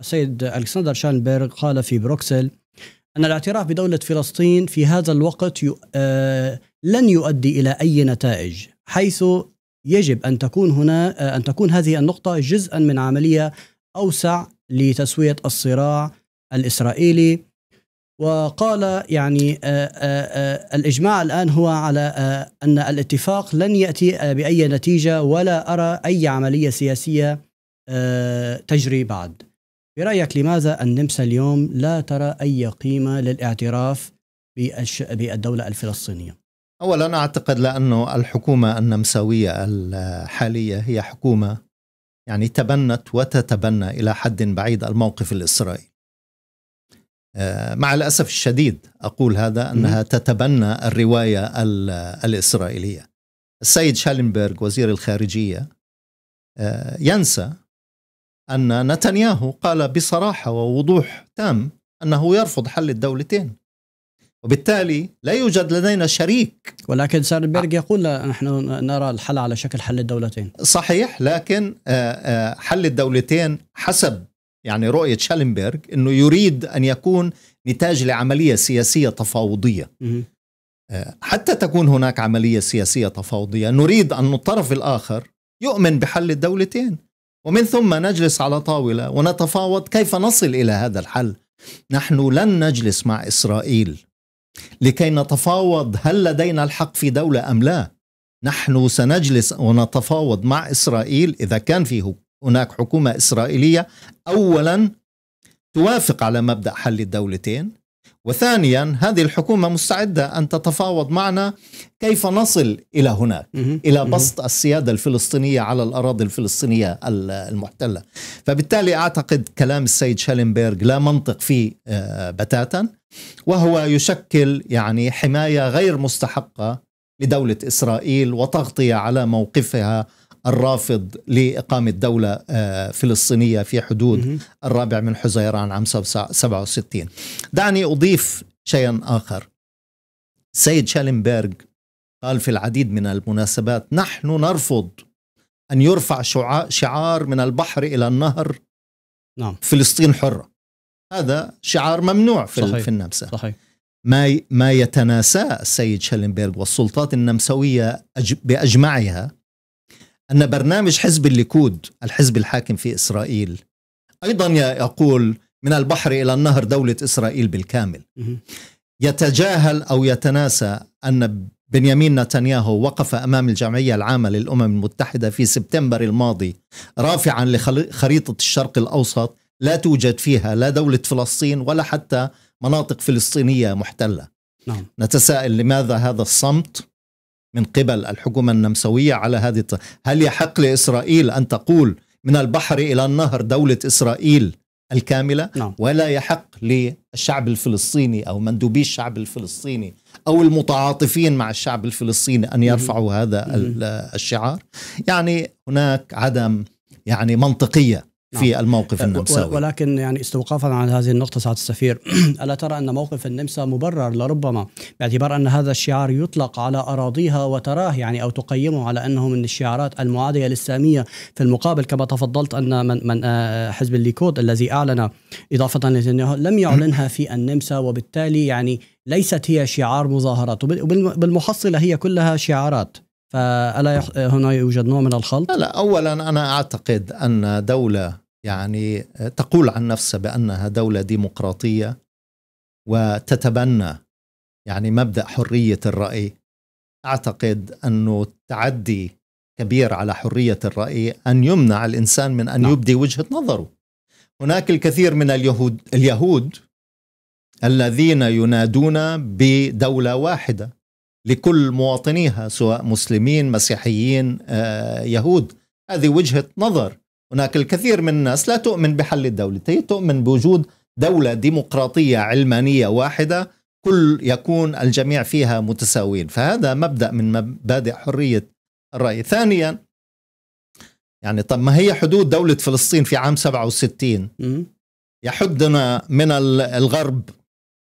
السيد ألكسندر شانبرغ قال في بروكسل أن الاعتراف بدولة فلسطين في هذا الوقت لن يؤدي إلى أي نتائج حيث يجب أن تكون هنا أن تكون هذه النقطة جزءا من عملية أوسع لتسوية الصراع الإسرائيلي. وقال يعني آه، آه، آه، الإجماع الآن هو على أن الاتفاق لن يأتي بأي نتيجة ولا أرى أي عملية سياسية تجري بعد. برأيك لماذا النمسا اليوم لا ترى أي قيمة للاعتراف بالدولة الفلسطينية؟ أولا أعتقد لأنه الحكومة النمساوية الحالية هي حكومة يعني تبنت وتتبنى إلى حد بعيد الموقف الإسرائيلي. آه، مع الأسف الشديد أقول هذا أنها تتبنى الرواية الإسرائيلية. السيد شالنبرغ وزير الخارجية آه، ينسى أن نتنياهو قال بصراحة ووضوح تام أنه يرفض حل الدولتين. وبالتالي لا يوجد لدينا شريك. ولكن سارنبرغ يقول نحن نرى الحل على شكل حل الدولتين. صحيح لكن آه، حل الدولتين حسب يعني رؤية شالنبرغ أنه يريد أن يكون نتاج لعملية سياسية تفاوضية. آه، حتى تكون هناك عملية سياسية تفاوضية نريد أن الطرف الآخر يؤمن بحل الدولتين. ومن ثم نجلس على طاولة ونتفاوض كيف نصل إلى هذا الحل. نحن لن نجلس مع إسرائيل. لكي نتفاوض هل لدينا الحق في دولة أم لا. نحن سنجلس ونتفاوض مع إسرائيل إذا كان فيه هناك حكومة إسرائيلية أولا توافق على مبدأ حل الدولتين وثانيا هذه الحكومة مستعدة أن تتفاوض معنا كيف نصل إلى هناك إلى بسط السيادة الفلسطينية على الأراضي الفلسطينية المحتلة. فبالتالي أعتقد كلام السيد شالنبرغ لا منطق فيه آه، بتاتا وهو يشكل يعني حماية غير مستحقة لدولة إسرائيل وتغطية على موقفها الرافض لإقامة دولة آه، فلسطينية في حدود الرابع من حزيران عام 67 دعني أضيف شيئا آخر سيد شالنبرغ قال في العديد من المناسبات نحن نرفض أن يرفع شعار من البحر إلى النهر نعم. فلسطين حرة هذا شعار ممنوع في, صحيح. في النمسا صحيح. ما ما يتناساه السيد شالنبرغ والسلطات النمساوية بأجمعها أن برنامج حزب الليكود الحزب الحاكم في إسرائيل أيضا يقول من البحر إلى النهر دولة إسرائيل بالكامل. يتجاهل أو يتناسى أن بنيامين نتنياهو وقف أمام الجمعية العامة للأمم المتحدة في سبتمبر الماضي رافعا لخريطة الشرق الأوسط لا توجد فيها لا دولة فلسطين ولا حتى مناطق فلسطينية محتلة. نعم. نتساءل لماذا هذا الصمت؟ من قبل الحكومة النمساوية على هذه هل يحق لإسرائيل أن تقول من البحر إلى النهر دولة إسرائيل الكاملة؟ نعم. ولا يحق للشعب الفلسطيني أو مندوبي الشعب الفلسطيني أو المتعاطفين مع الشعب الفلسطيني أن يرفعوا هذا الشعار؟ يعني هناك عدم يعني منطقية. في نعم. الموقف النمساوي ولكن يعني استوقافا على هذه النقطة سعادة السفير ألا ترى أن موقف النمسا مبرر لربما باعتبار أن هذا الشعار يطلق على أراضيها وتراه يعني أو تقيمه على أنه من الشعارات المعادية للسامية في المقابل كما تفضلت أن من, من آه، حزب الليكود الذي أعلن إضافة لم يعلنها في النمسا وبالتالي يعني ليست هي شعار مظاهرات وبالمحصلة هي كلها شعارات فألا هنا يوجد نوع من الخلط؟ لا أولا أنا أعتقد أن دولة يعني تقول عن نفسها بأنها دولة ديمقراطية وتتبنى يعني مبدأ حرية الرأي. أعتقد أنه تعدي كبير على حرية الرأي أن يمنع الإنسان من أن نعم. يبدي وجهة نظره. هناك الكثير من اليهود اليهود الذين ينادون بدولة واحدة لكل مواطنيها سواء مسلمين مسيحيين آه، يهود. هذه وجهة نظر هناك الكثير من الناس لا تؤمن بحل الدولتين تؤمن بوجود دولة ديمقراطية علمانية واحدة كل يكون الجميع فيها متساويين. فهذا مبدأ من مبادئ حرية الرأي. ثانيا يعني طب ما هي حدود دولة فلسطين في عام 67 يحدنا من الغرب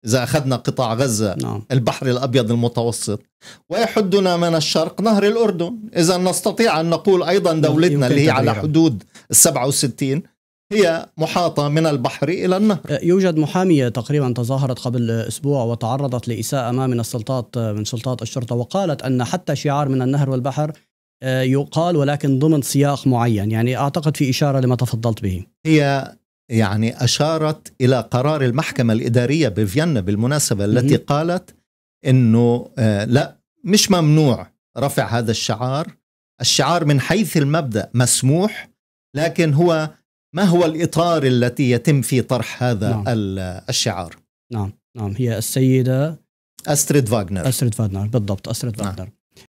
إذا أخذنا قطاع غزة نعم. البحر الأبيض المتوسط. ويحدنا من الشرق نهر الأردن. إذا نستطيع أن نقول أيضا دولتنا اللي هي على حدود 67 هي محاطة من البحر إلى النهر. يوجد محامية تقريبا تظاهرت قبل أسبوع وتعرضت لإساءة ما من السلطات من سلطات الشرطة وقالت أن حتى شعار من النهر والبحر آه، يقال ولكن ضمن سياق معين. يعني أعتقد في إشارة لما تفضلت به. هي يعني أشارت إلى قرار المحكمة الإدارية بفيينا بالمناسبة التي قالت أنه لا مش ممنوع رفع هذا الشعار. الشعار من حيث المبدأ مسموح لكن هو ما هو الإطار التي يتم في طرح هذا نعم. الشعار نعم نعم هي السيدة أستريد فاغنر أستريد فاغنر بالضبط أستريد نعم. فاغنر